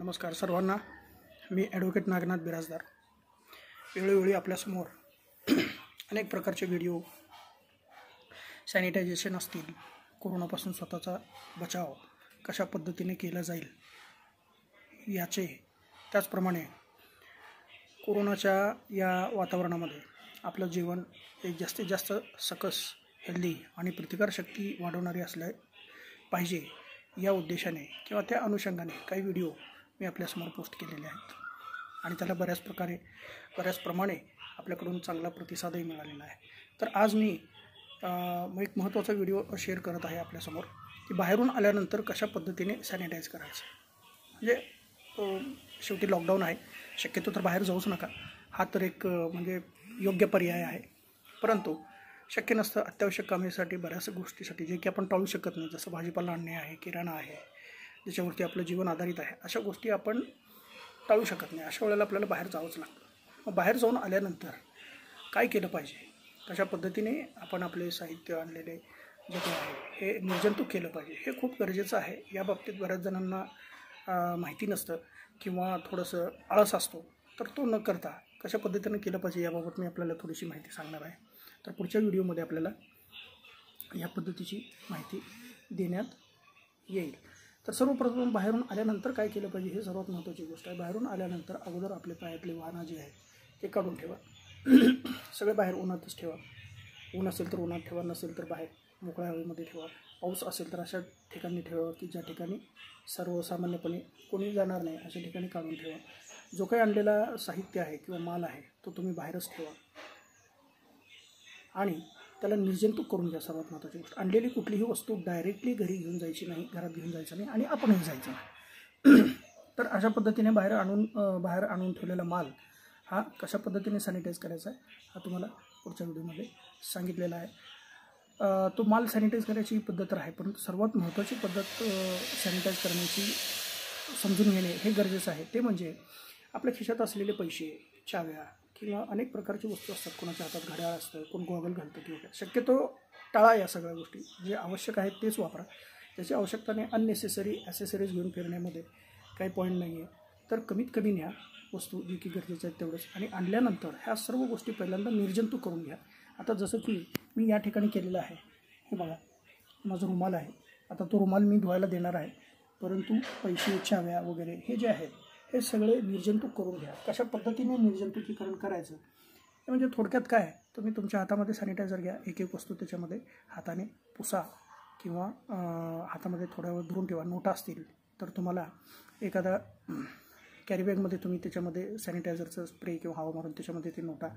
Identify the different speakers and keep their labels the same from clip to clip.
Speaker 1: नमस्कार सर्वांना. मी ॲडव्होकेट नागनाथ बिराजदार. वेळोवेळी आपल्यासमोर अनेक प्रकारचे व्हिडिओ सॅनिटायझेशन असतील कोरोनापासून स्वतःचा बचाव कशा पद्धतीने केला जाईल याचे त्याचप्रमाणे कोरोनाच्या या वातावरणामध्ये आपलं जीवन एक जास्तीत जास्त सकस हेल्दी आणि प्रतिकारशक्ती वाढवणारी असले पाहिजे या उद्देशाने किंवा त्या अनुषंगाने काही व्हिडिओ मी आपल्यासमोर पोस्ट केलेले आहेत. आणि त्याला बऱ्याच प्रकारे बऱ्याच प्रमाणे आपल्याकडून चांगला प्रतिसादही मिळालेला आहे. तर आज मी एक महत्त्वाचा व्हिडिओ शेअर करत आहे आपल्यासमोर की बाहेरून आल्यानंतर कशा पद्धतीने सॅनिटाईज करायचं. म्हणजे शेवटी लॉकडाऊन आहे. शक्यतो तर बाहेर जाऊच नका. हा तर एक म्हणजे योग्य पर्याय आहे. परंतु शक्य नसतं अत्यावश्यक कामेसाठी बऱ्याच गोष्टीसाठी जे की आपण टाळू शकत नाही. जसं भाजीपाला आणणे आहे किराणा आहे ज्याच्यावरती आपलं जीवन आधारित आहे. अशा गोष्टी आपण टाळू शकत नाही. अशा वेळेला आपल्याला बाहेर जावंच लागतं. मग बाहेर जाऊन आल्यानंतर काय केलं पाहिजे? कशा पद्धतीने आपण आपले साहित्य आणलेले जे काही आहे हे निर्जंतुक केलं पाहिजे? हे खूप गरजेचं आहे. या बाबतीत बऱ्याच जणांना माहिती नसतं किंवा थोडंसं आळस असतो. तर तो न करता कशा पद्धतीने केलं पाहिजे याबाबत मी आपल्याला थोडीशी माहिती सांगणार आहे. तर पुढच्या व्हिडिओमध्ये आपल्याला या पद्धतीची माहिती देण्यात येईल. तर सर्वप्रथम बाहेरून आल्यानंतर काय केलं पाहिजे हे सर्वात महत्त्वाची गोष्ट आहे. बाहेरून आल्यानंतर अगोदर आपले पायातले वाहनं जे आहे ते काढून ठेवा. सगळे बाहेर उन्हातच ठेवा. ऊन असेल तर उन्हात ठेवा नसेल तर बाहेर मोकळ्या हवेमध्ये ठेवा. पाऊस असेल तर अशा ठिकाणी ठेवा की ज्या ठिकाणी सर्वसामान्यपणे कोणी जाणार नाही अशा ठिकाणी काढून ठेवा. जो काही आणलेला साहित्य आहे किंवा माल आहे तो तुम्ही बाहेरच ठेवा. आणि त्याला निर्जंतुक करून घ्या सर्वात महत्त्वाची गोष्ट. आणलेली कुठलीही वस्तू डायरेक्टली घरी घेऊन जायची नाही घरात घेऊन जायचं नाही आणि आपणही जायचं नाही. तर अशा पद्धतीने बाहेर आणून बाहेर आणून ठेवलेला माल हा कशा पद्धतीने सॅनिटाईज करायचा आहे हा तुम्हाला पुढच्या व्हिडिओमध्ये सांगितलेला आहे. तो माल सॅनिटाईज करायची पद्धत तर आहे परंतु सर्वात महत्त्वाची पद्धत सॅनिटाईज करण्याची समजून घेणे हे गरजेचं आहे. ते म्हणजे आपल्या खिशात असलेले पैसे चाव्या किंवा अनेक प्रकारची वस्तू असतात. कोणाच्या हातात घड्याळ असतं कोण गॉगल घालतं किंवा काय. शक्यतो टाळा या सगळ्या गोष्टी. जे आवश्यक आहेत तेच वापरा. त्याची आवश्यकताने अननेसेसरी ॲसेसरीज घेऊन फिरण्यामध्ये काही पॉईंट नाही आहे तर कमीत कमी न्या. वस्तू जे की गरजेचं आहेत तेवढंच. आणि आणल्यानंतर ह्या सर्व गोष्टी पहिल्यांदा निर्जंतू करून घ्या. आता जसं की मी या ठिकाणी केलेलं आहे. हे बघा. माझा रुमाल आहे. आता तो रुमाल मी धुवायला देणार आहे. परंतु पैसे छाव्या वगैरे हे जे आहेत हे सगळे निर्जंतुक करून घ्या. कशा पद्धतीने निर्जंतुकीकरण करायचं? म्हणजे थोडक्यात काय? तुम्ही तुमच्या हातामध्ये सॅनिटायझर घ्या. एक एक वस्तू त्याच्यामध्ये हाताने पुसा किंवा हातामध्ये थोड्या वेळ धरून ठेवा. नोटा असतील तर तुम्हाला एखादा कॅरीबॅगमध्ये तुम्ही त्याच्यामध्ये सॅनिटायझरचं स्प्रे किंवा हवा मारून त्याच्यामध्ये ते नोटा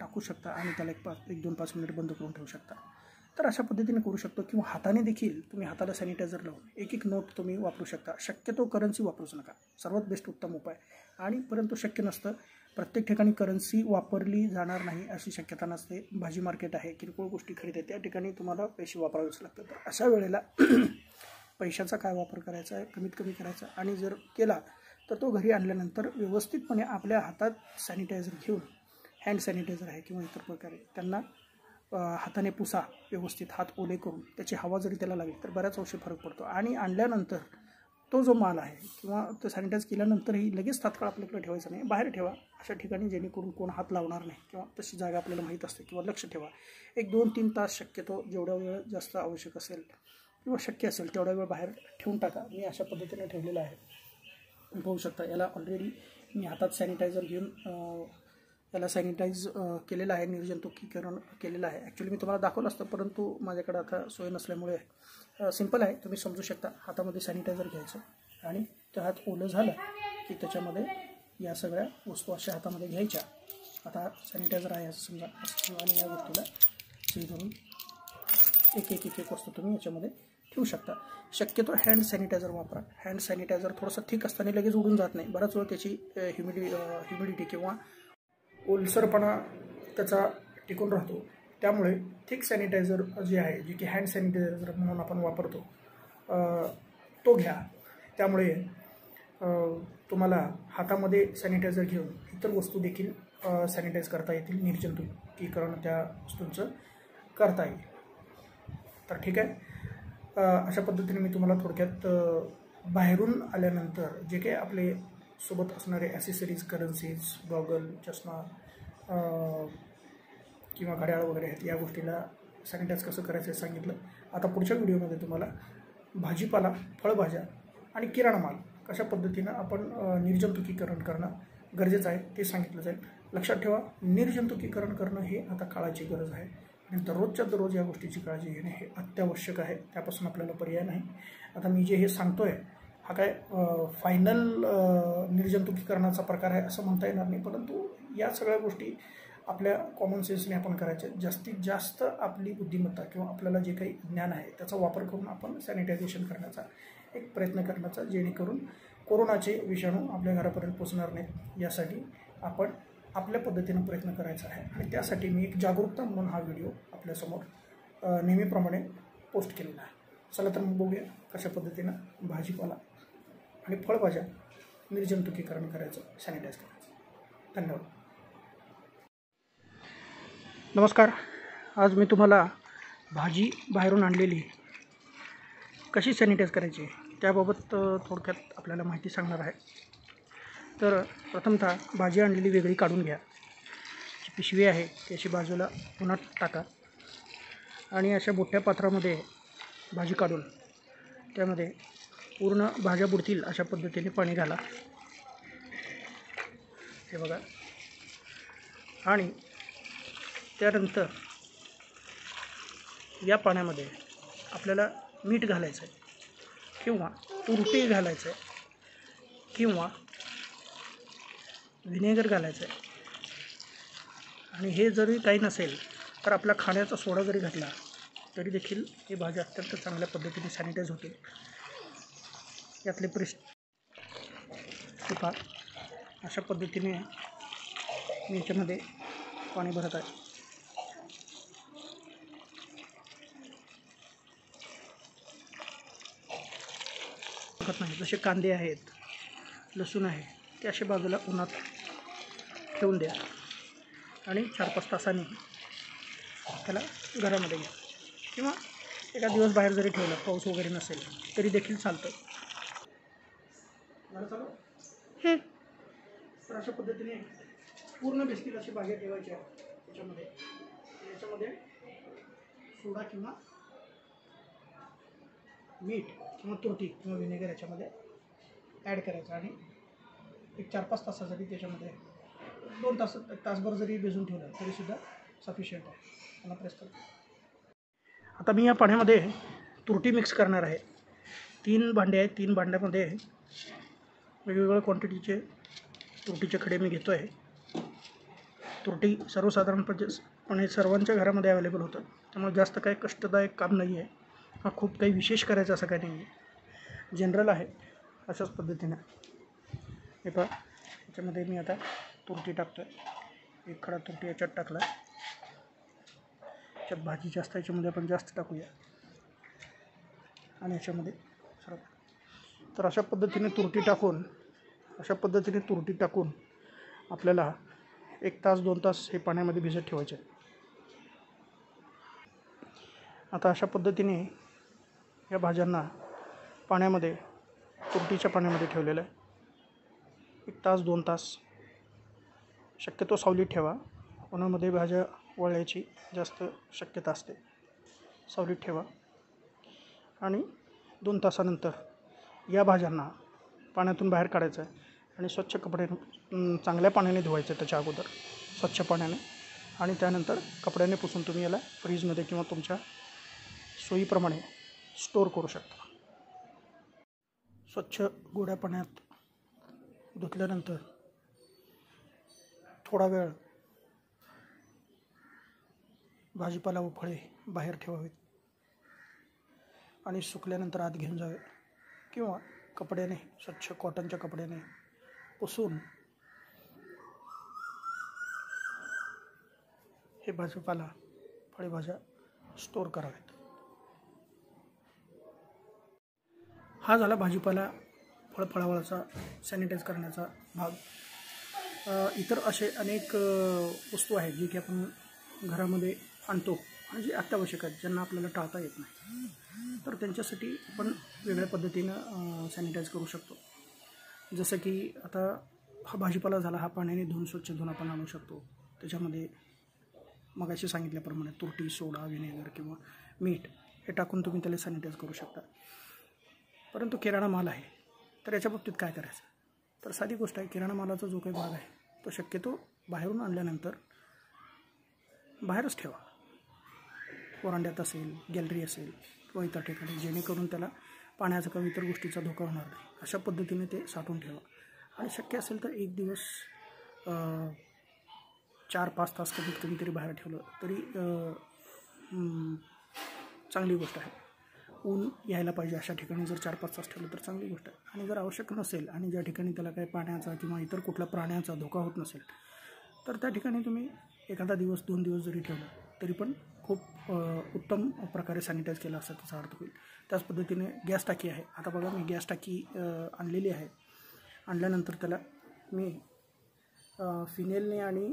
Speaker 1: टाकू शकता आणि त्याला एक पाच एक दोन पाच मिनिट बंद करून ठेवू शकता. तर अशा पद्धतीने करू शकतो किंवा हाताने देखील तुम्ही हाताला सॅनिटायझर लावून एक एक नोट तुम्ही वापरू शकता. शक्यतो करन्सी वापरूच नका. सर्वात बेस्ट उत्तम उपाय. आणि परंतु शक्य नसतं प्रत्येक ठिकाणी करन्सी वापरली जाणार नाही अशी शक्यता नसते. भाजी मार्केट आहे किरकोळ गोष्टी खरेदी आहे त्या ठिकाणी तुम्हाला पैसे वापरावेच लागतात. तर अशा वेळेला पैशाचा काय वापर करायचा आहे कमीत कमी करायचा आणि जर केला तर तो घरी आणल्यानंतर व्यवस्थितपणे आपल्या हातात सॅनिटायझर घेऊन हँड सॅनिटायझर आहे किंवा इतर प्रकारे त्यांना हाताने पुसा व्यवस्थित हात ओले करून त्याची हवा जरी त्याला लागली तर बऱ्याच अंशी फरक पडतो. आणि आणल्यानंतर तो जो माल आहे किंवा तो सॅनिटाईज केल्यानंतरही लगेच तात्काळ आपल्याकडे ठेवायचा नाही. बाहेर ठेवा अशा ठिकाणी जेणेकरून कोण हात लावणार नाही किंवा तशी जागा आपल्याला माहीत असते किंवा लक्ष ठेवा. एक दोन तीन तास शक्यतो जेवढा वेळ जास्त आवश्यक असेल किंवा शक्य असेल तेवढा वेळ बाहेर ठेवून टाका. मी अशा पद्धतीने ठेवलेलं आहे. बघू पाहू शकता याला ऑलरेडी मी हातात सॅनिटायझर घेऊन याला सॅनिटाईज केलेलं आहे निर्जंतुकीकरण केलेलं आहे. ॲक्च्युली मी तुम्हाला दाखवलं असतं परंतु माझ्याकडे आता सोय नसल्यामुळे सिंपल आहे. तुम्ही समजू शकता हातामध्ये सॅनिटायझर घ्यायचं आणि त्या हात ओलं झालं की त्याच्यामध्ये या सगळ्या वस्तू अशा हातामध्ये घ्यायच्या. आता सॅनिटायझर आहे असं समजा आणि या गोष्टीला सील करून एक एक एक एक वस्तू तुम्ही याच्यामध्ये ठेवू शकता. शक्यतो हँड सॅनिटायझर वापरा. हँड सॅनिटायझर थोडंसं थिक असताना लगेच उडून जात नाही. बराच वेळ त्याची ह्युमिडि ह्युमिडिटी किंवा ओलसरपणा त्याचा टिकून राहतो. त्यामुळे थिक सॅनिटायझर जे आहे जे की हँड सॅनिटायझर म्हणून आपण वापरतो तो घ्या. त्यामुळे तुम्हाला हातामध्ये सॅनिटायझर घेऊन इतर वस्तू देखील सॅनिटाईज करता येतील निर्जंतुकीकरण त्या वस्तूंचं करता येईल. तर ठीक आहे. अशा पद्धतीने मी तुम्हाला थोडक्यात बाहेरून आल्यानंतर जे काही आपले सोबत असणारे ॲसेसरीज करन्सीज गॉगल चष्मा किंवा घड्याळ वगैरे आहेत या गोष्टीला सॅनिटाईज कसं करायचं हे सांगितलं. आता पुढच्या व्हिडिओमध्ये तुम्हाला भाजीपाला फळभाज्या आणि किराणा माल कशा पद्धतीनं आपण निर्जंतुकीकरण करणं गरजेचं आहे ते सांगितलं जाईल. लक्षात ठेवा निर्जंतुकीकरण करणं हे आता काळाची गरज आहे. आणि दररोजच्या दररोज या गोष्टीची काळजी घेणे हे अत्यावश्यक आहे. त्यापासून आपल्याला पर्याय नाही. आता मी जे हे सांगतो आहे हा काय फायनल निर्जंतुकीकरणाचा प्रकार आहे असं म्हणता येणार नाही. परंतु या सगळ्या गोष्टी आपल्या कॉमन सेन्सने आपण करायच्या. जास्तीत जास्त आपली बुद्धिमत्ता किंवा आपल्याला जे काही ज्ञान आहे त्याचा वापर करून आपण सॅनिटायझेशन करण्याचा एक प्रयत्न करण्याचा जेणेकरून कोरोनाचे विषाणू आपल्या घरापर्यंत पोचणार नाहीत. यासाठी आपण आपल्या पद्धतीनं प्रयत्न करायचा आहे. आणि त्यासाठी मी एक जागरूकता म्हणून हा व्हिडिओ आपल्यासमोर नेहमीप्रमाणे पोस्ट केलेला आहे. चला तर मग बघूया कशा पद्धतीनं भाजीपाला आणि फळभाज्या निर्जंतुकीकरण करायचं सॅनिटाईज करायचं. धन्यवाद. नमस्कार. आज मी तुम्हाला भाजी बाहेरून आणलेली. कशी सॅनिटाईज करायची? त्याबाबत थोडक्यात आपल्याला माहिती सांगणार आहे. तर प्रथमतः भाजी आणलेली वेगळी काढून घ्या. जी पिशवी आहे ती अशी बाजूला उन्हात टाका. आणि अशा मोठ्या पात्रामध्ये भाजी काढून त्यामध्ये पूर्ण भाज्या बुडतील अशा पद्धतीने पाणी घाला. हे बघा. आणि त्यानंतर या पाण्यामध्ये आपल्याला मीठ घालायचं आहे किंवा तुरटी घालायचं आहे किंवा व्हिनेगर घालायचं आहे आणि हे जरी काही नसेल तर आपला खाण्याचा सोडा जरी घातला तरी देखील ही भाज्या अत्यंत चांगल्या पद्धतीने सॅनिटाईज होते यातले पृष्ठ हे पहा अशा पद्धतीने मी याच्यामध्ये पाणी भरत आहे. शकत नाही. जसे कांदे आहेत लसूण आहे ते असे बाजूला उन्हात ठेवून द्या. आणि चार पाच तासांनी त्याला घरामध्ये घ्या. किंवा एका दिवस बाहेर जरी ठेवलं पाऊस वगैरे नसेल तरी देखील चालतं झालं चालू
Speaker 2: हं.
Speaker 1: तर अशा पद्धतीने पूर्ण भिजतील अशी बागे ठेवायची आहे त्याच्यामध्ये याच्यामध्ये सोडा किंवा मीठ किंवा तुरटी किंवा व्हिनेगर याच्यामध्ये ॲड करायचं आणि एक चार पाच तासासाठी त्याच्यामध्ये दोन तास एक तासभर जरी भिजून ठेवलं तरीसुद्धा सफिशियंट आहे. मला प्रेस करतो आता मी या पाण्यामध्ये तुरटी मिक्स करणार आहे. तीन भांडे आहेत. तीन भांड्यामध्ये वेगवेगळ्या क्वांटिटीचे तुरटीचे खडे मी घेतो आहे तुरटी सर्वसाधारणपणे सर्वांच्या घरामध्ये अवेलेबल होतं. त्यामुळे जास्त काही कष्टदायक काम नाही आहे हा खूप काही विशेष करायचं असं काही नाही आहे जनरल आहे. अशाच पद्धतीनं. हे पहा. याच्यामध्ये मी आता तुरटी टाकतो आहे एक खडा तुरटी याच्यात टाकला. याच्यात भाजी जास्त याच्यामध्ये आपण जास्त टाकूया. आणि याच्यामध्ये तर अशा पद्धतीने तुरटी टाकून अशा पद्धतीने तुरटी टाकून आपल्याला एक तास दोन तास हे पाण्यामध्ये भिजत ठेवायचे. आता अशा पद्धतीने या भाज्यांना पाण्यामध्ये तुरटीच्या पाण्यामध्ये ठेवलेलं आहे. एक तास दोन तास शक्यतो सावलीत ठेवा. उन्हामध्ये भाज्या वळायची जास्त शक्यता असते. सावलीत ठेवा. आणि दोन तासानंतर या भाज्यांना पाण्यातून बाहेर काढायचं आहे. आणि स्वच्छ कपडे चांगल्या पाण्याने धुवायचं त्याच्या अगोदर स्वच्छ पाण्याने. आणि त्यानंतर कपड्याने पुसून तुम्ही याला फ्रीजमध्ये किंवा तुमच्या सोयीप्रमाणे स्टोअर करू शकता. स्वच्छ गोड्या पाण्यात धुतल्यानंतर थोडा वेळ भाजीपाला व फळे बाहेर ठेवावीत. आणि सुकल्यानंतर आत घेऊन जावे किंवा कपड्याने स्वच्छ कॉटनच्या कपड्याने पुसून हे भाजीपाला फळभाज्या स्टोअर करावेत हा झाला भाजीपाला फळफळावळाचा सॅनिटाईज करण्याचा भाग. इतर असे अनेक वस्तू आहेत जे की आपण घरामध्ये आणतो आणि जे अत्यावश्यक आहेत ज्यांना आपल्याला टाळता येत नाही. तर त्यांच्यासाठी आपण वेगळ्या पद्धतीनं सॅनिटाईज करू शकतो. जसं की आता हा भाजीपाला झाला हा पाण्याने धुवून स्वच्छ धुवून आपण आणू शकतो. त्याच्यामध्ये मगाशी सांगितल्याप्रमाणे तुरटी सोडा व्हिनेगर किंवा मीठ हे टाकून तुम्ही त्याला सॅनिटाईज करू शकता. परंतु किराणा माल आहे तर याच्या बाबतीत काय करायचं? तर साधी गोष्ट आहे किराणा मालाचा जो काही भाग आहे तो शक्यतो बाहेरून आणल्यानंतर बाहेरच ठेवा. वरांड्यात असेल गॅलरी असेल किंवा इतर ठिकाणी जेणेकरून त्याला पाण्याचा किंवा इतर गोष्टीचा धोका होणार नाही. अशा पद्धतीने ते साठवून ठेवा. आणि शक्य असेल तर एक दिवस चार पाच तास कमीत कमी तरी बाहेर ठेवलं तरी चांगली गोष्ट आहे. ऊन यायला पाहिजे अशा ठिकाणी जर चार पाच तास ठेवलं तर चांगली गोष्ट आहे. आणि जर आवश्यक नसेल आणि ज्या ठिकाणी त्याला काही पाण्याचा किंवा इतर कुठल्या प्राण्याचा धोका होत नसेल तर त्या ठिकाणी तुम्ही एखादा दिवस दोन दिवस जरी ठेवला तरी पण खूप उत्तम प्रकारे सॅनिटाईज केलं असं त्याचा अर्थ होईल. त्याच पद्धतीने गॅस टाकी आहे. आता बघा मी गॅस टाकी आणलेली आहे. आणल्यानंतर त्याला मी फिनेलने आणि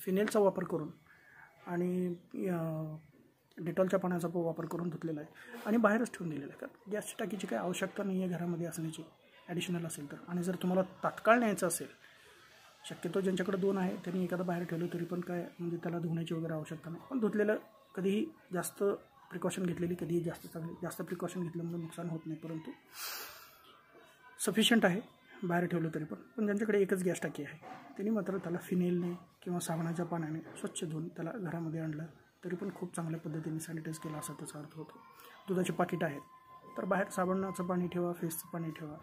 Speaker 1: फिनेलचा वापर करून आणि डेटॉलच्या पाण्याचा वापर करून धुतलेला आहे. आणि बाहेरच ठेवून दिलेला आहे. कारण गॅसची टाकीची काही आवश्यकता नाही आहे घरामध्ये असण्याची. ॲडिशनल असेल तर. आणि जर तुम्हाला तात्काळ न्यायचं असेल शक्यतो ज्यांच्याकडे दोन आहे त्यांनी एखादं बाहेर ठेवलं तरी पण काय म्हणजे त्याला धुण्याची वगैरे आवश्यकता नाही. पण धुतलेलं कधीही जास्त प्रिकॉशन घेतलेली कधीही जास्त चांगली जास्त प्रिकॉशन घेतल्यामुळे म्हणजे नुकसान होत नाही. परंतु सफिशियंट आहे बाहेर ठेवलं तरी पण. पण ज्यांच्याकडे एकच गॅस टाकी आहे त्यांनी मात्र त्याला फिनेलने किंवा साबणाच्या पाण्याने स्वच्छ धुवून त्याला घरामध्ये आणलं तरी पण खूप चांगल्या पद्धतीने सॅनिटाईज केला असा त्याचा अर्थ होतो. दुधाचे पाकिट आहेत तर बाहेर साबणाचं पाणी ठेवा फेसचं पाणी ठेवा.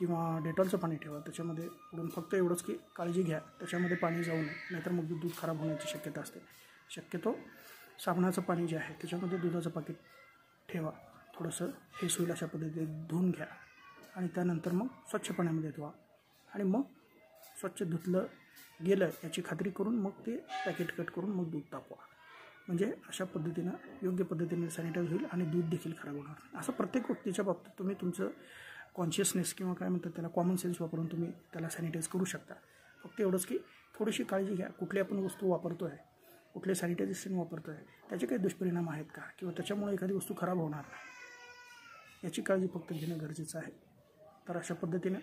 Speaker 1: किंवा डेटॉलचं पाणी ठेवा. त्याच्यामध्ये उडून फक्त एवढंच की काळजी घ्या. त्याच्यामध्ये पाणी जाऊ नये. नाहीतर मग दूध खराब होण्याची शक्यता असते. शक्यतो साबणाचं पाणी जे आहे त्याच्यामध्ये दुधाचं पाकिट ठेवा. थोडंसं हे होईल अशा पद्धतीने धुवून घ्या. आणि त्यानंतर मग स्वच्छ पाण्यामध्ये धुवा. आणि मग स्वच्छ धुतलं गेलं याची खात्री करून मग ते पॅकेट कट करून मग दूध तापवा. म्हणजे अशा पद्धतीनं योग्य पद्धतीने सॅनिटाईज होईल आणि दूध देखील खराब होणार असं प्रत्येक गोष्टीच्या बाबतीत तुम्ही तुमचं कॉन्शियसनेस किंवा काय म्हणतात त्याला कॉमन सेन्स वापरून तुम्ही त्याला सॅनिटाईज करू शकता. फक्त एवढंच की थोडीशी काळजी घ्या. कुठली आपण वस्तू वापरतो आहे कुठले सॅनिटायझेशन वापरतो आहे त्याचे काही दुष्परिणाम आहेत का? किंवा त्याच्यामुळे एखादी वस्तू खराब होणार नाही. याची काळजी फक्त घेणं गरजेचं आहे. तर अशा पद्धतीने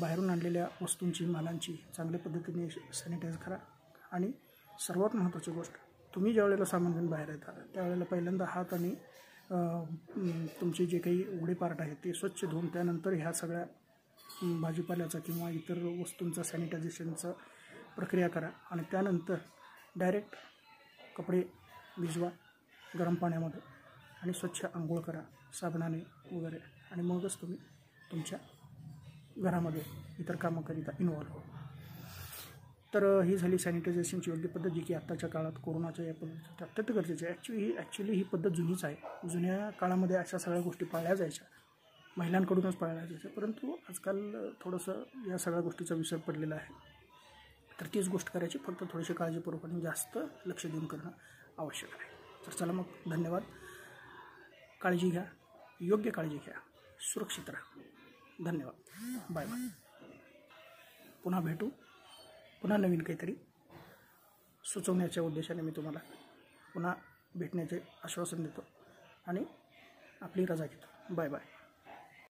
Speaker 1: बाहेरून आणलेल्या वस्तूंची मालांची चांगल्या पद्धतीने सॅनिटाईज करा. आणि सर्वात महत्त्वाची गोष्ट तुम्ही ज्या वेळेला सामान घेऊन बाहेर येता त्यावेळेला पहिल्यांदा हात आणि तुमचे जे काही उघडे पार्ट आहेत ते स्वच्छ धुवून त्यानंतर ह्या सगळ्या भाजीपाल्याचा किंवा इतर वस्तूंचा सॅनिटायझेशनचा प्रक्रिया करा. आणि त्यानंतर डायरेक्ट कपडे भिजवा गरम पाण्यामध्ये आणि स्वच्छ आंघोळ करा साबणाने वगैरे. आणि मगच तुम्ही तुमच्या घरामध्ये इतर कामाकरिता इन्व्हॉल्व हो तर ही झाली सॅनिटायझेशनची योग्य पद्धत जी की आत्ताच्या काळात कोरोनाच्या या पद्धतीची अत्यंत गरजेची आहे. ॲक्च्युली ही ॲक्च्युली ही पद्धत जुनीच आहे. जुन्या काळामध्ये अशा सगळ्या गोष्टी पाळल्या जायच्या. महिलांकडूनच पाळल्या जायच्या. परंतु आजकाल थोडंसं या सगळ्या गोष्टीचा विसर पडलेला आहे. तर तीच गोष्ट करायची. फक्त थोडीशी काळजीपूर्वक आणि जास्त लक्ष देऊन करणं आवश्यक आहे. तर चला मग धन्यवाद. काळजी घ्या. योग्य काळजी घ्या. सुरक्षित राहा. धन्यवाद. बाय बाय पुन्हा भेटू. पुन्हा नवीन काहीतरी सुचवण्याच्या उद्देशाने मी तुम्हाला पुन्हा भेटण्याचे आश्वासन देतो आणि आपली रजा घेतो. Bye bye.